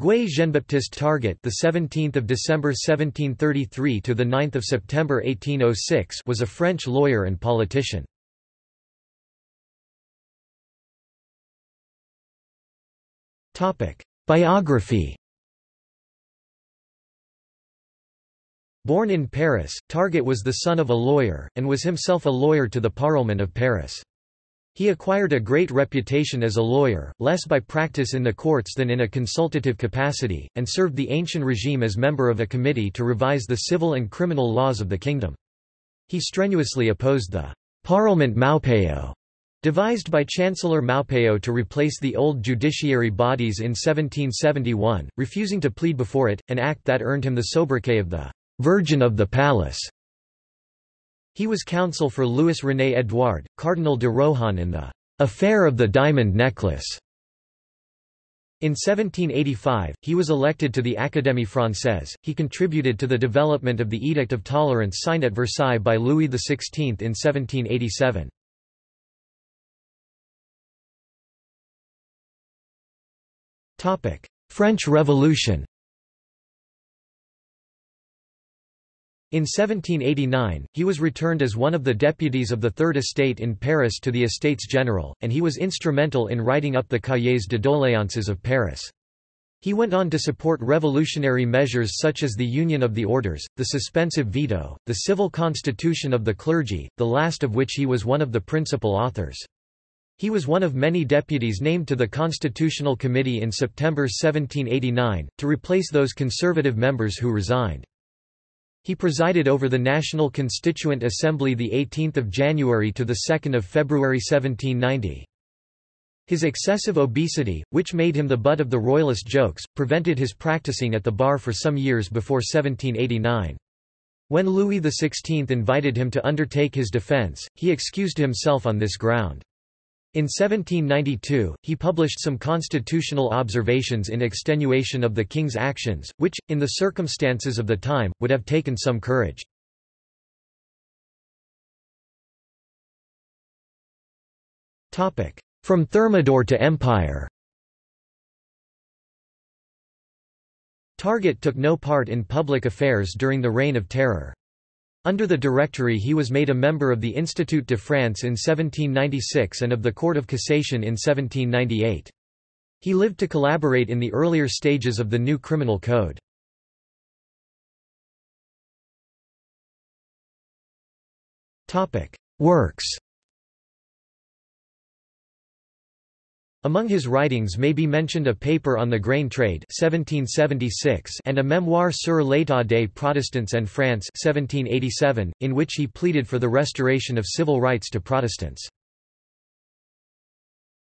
Gui Jean-Baptiste Target, the 17th of December 1733 to the 9th of September 1806, was a French lawyer and politician. Topic: Biography. Born in Paris, Target was the son of a lawyer, and was himself a lawyer to the Parlement of Paris. He acquired a great reputation as a lawyer, less by practice in the courts than in a consultative capacity, and served the ancient regime as member of a committee to revise the civil and criminal laws of the kingdom. He strenuously opposed the Parlement Maupeou, devised by Chancellor Maupeou to replace the old judiciary bodies in 1771, refusing to plead before it, an act that earned him the sobriquet of the Virgin of the Palace. He was counsel for Louis René Edouard, Cardinal de Rohan in the affair of the diamond necklace. In 1785, he was elected to the Académie Française. He contributed to the development of the Edict of Tolerance signed at Versailles by Louis XVI in 1787. French Revolution In 1789, he was returned as one of the deputies of the Third Estate in Paris to the Estates General, and he was instrumental in writing up the Cahiers de doléances of Paris. He went on to support revolutionary measures such as the Union of the Orders, the suspensive veto, the civil constitution of the clergy, the last of which he was one of the principal authors. He was one of many deputies named to the Constitutional Committee in September 1789, to replace those conservative members who resigned. He presided over the National Constituent Assembly 18 January to 2 February 1790. His excessive obesity, which made him the butt of the royalist jokes, prevented his practicing at the bar for some years before 1789. When Louis XVI invited him to undertake his defence, he excused himself on this ground. In 1792, he published some constitutional observations in extenuation of the king's actions, which, in the circumstances of the time, would have taken some courage. From Thermidor to Empire Target took no part in public affairs during the Reign of Terror. Under the Directory he was made a member of the Institut de France in 1796 and of the Court of Cassation in 1798. He lived to collaborate in the earlier stages of the new criminal code. Works Among his writings may be mentioned a paper on the grain trade 1776 and a memoir sur l'état des Protestants en France 1787, in which he pleaded for the restoration of civil rights to Protestants.